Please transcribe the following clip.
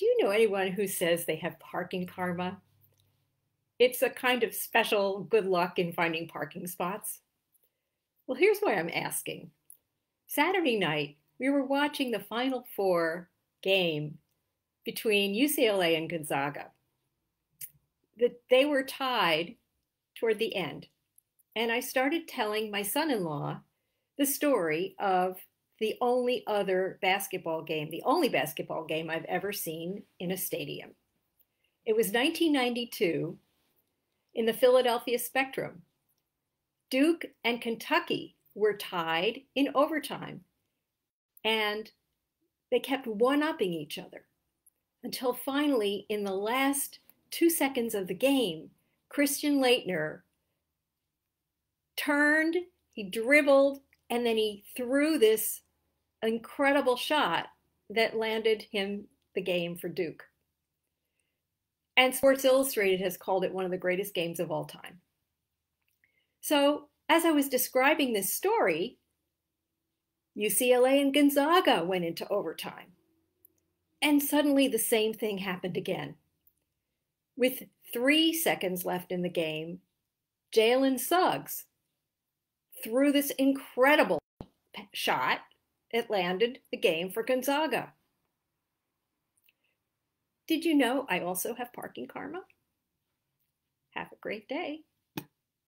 Do you know anyone who says they have parking karma? It's a kind of special good luck in finding parking spots. Well, here's why I'm asking. Saturday night, we were watching the Final Four game between UCLA and Gonzaga. That they were tied toward the end. And I started telling my son in law the story of the only other basketball game, the only basketball game I've ever seen in a stadium. It was 1992 in the Philadelphia Spectrum. Duke and Kentucky were tied in overtime, and they kept one upping each other until finally, in the last two seconds of the game, Christian Laettner turned, he dribbled, and then he threw this incredible shot that landed him the game for Duke. And Sports Illustrated has called it one of the greatest games of all time. So, as I was describing this story, UCLA and Gonzaga went into overtime. And suddenly the same thing happened again. With three seconds left in the game, Jalen Suggs threw this incredible shot it landed the game for Gonzaga. Did you know I also have parking karma? Have a great day.